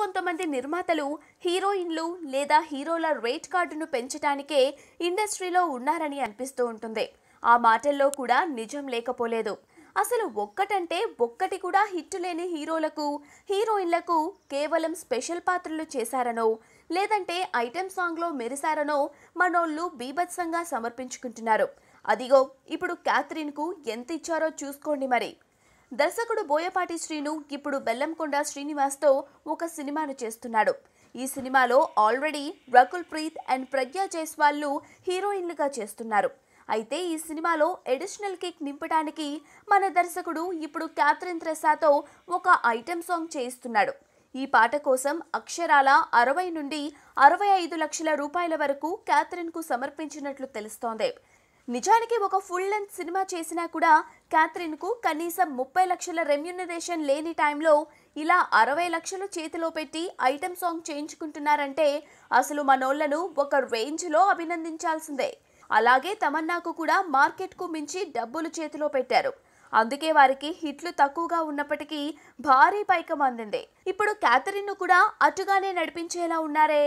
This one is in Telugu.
కొంతమంది నిర్మాతలు హీరోయిన్లు లేదా హీరోల రేట్ కార్డును పెంచడానికే ఇండస్ట్రీలో ఉన్నారని అనిపిస్తూ ఉంటుంది. ఆ మాటల్లో కూడా నిజం లేకపోలేదు. అసలు ఒక్కటంటే ఒక్కటి కూడా హిట్ లేని హీరోలకు హీరోయిన్లకు కేవలం స్పెషల్ పాత్రలు చేశారనో లేదంటే ఐటెం సాంగ్లో మెరిశారనో మనోళ్ళు బీభత్సంగా సమర్పించుకుంటున్నారు. అదిగో ఇప్పుడు క్యాథరిన్కు ఎంత ఇచ్చారో చూసుకోండి మరి. దర్శకుడు బోయపాటి శ్రీను ఇప్పుడు బెల్లంకొండ శ్రీనివాస్తో ఒక సినిమాను చేస్తున్నాడు. ఈ సినిమాలో ఆల్రెడీ రకుల్ ప్రీత్ అండ్ ప్రజ్ఞా జైస్వాల్లు హీరోయిన్లుగా చేస్తున్నారు. అయితే ఈ సినిమాలో ఎడిషనల్ కిక్ నింపడానికి మన దర్శకుడు ఇప్పుడు క్యాథరిన్ త్రెసాతో ఒక ఐటెం సాంగ్ చేయిస్తున్నాడు. ఈ పాట కోసం అక్షరాల అరవై నుండి అరవై ఐదు లక్షల రూపాయల వరకు క్యాథరిన్కు సమర్పించినట్లు తెలుస్తోంది. నిజానికి ఒక ఫుల్ లెంత్ సినిమా చేసినా కూడా క్యాథరిన్కు కనీసం ముప్పై లక్షల రెమ్యునరేషన్ లేని టైంలో ఇలా అరవై లక్షలు చేతిలో పెట్టి ఐటెం సాంగ్ చేయించుకుంటున్నారంటే అసలు మనోళ్ళను ఒక రేంజ్లో అభినందించాల్సిందే. అలాగే తమన్నాకు కూడా మార్కెట్కు మించి డబ్బులు చేతిలో పెట్టారు. అందుకే వారికి హిట్లు తక్కువగా ఉన్నప్పటికీ భారీ పైకం అందింది. ఇప్పుడు క్యాథరిన్ను కూడా అటుగానే నడిపించేలా ఉన్నారే.